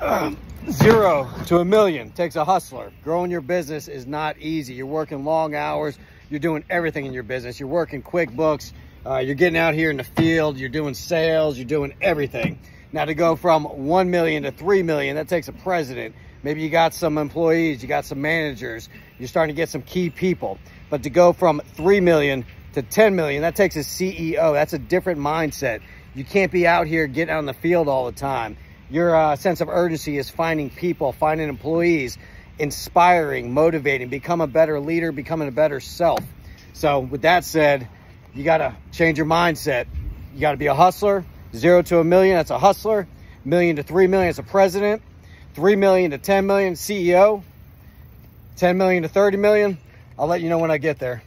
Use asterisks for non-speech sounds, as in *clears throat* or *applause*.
*clears throat* zero to a million takes a hustler. Growing your business is not easy. You're working long hours. You're doing everything in your business. You're working QuickBooks. Uh, you're getting out here in the field. You're doing sales. You're doing everything. Now to go from 1 million to 3 million, that takes a president. Maybe you got some employees, you got some managers, you're starting to get some key people. But to go from 3 million to 10 million, that takes a CEO. That's a different mindset. You can't be out here getting out in the field all the time. Your uh, sense of urgency is finding people, finding employees, inspiring, motivating, become a better leader, becoming a better self. So with that said, you got to change your mindset. You got to be a hustler. Zero to a million, that's a hustler. Million to three million, that's a president. Three million to 10 million, CEO. 10 million to 30 million. I'll let you know when I get there.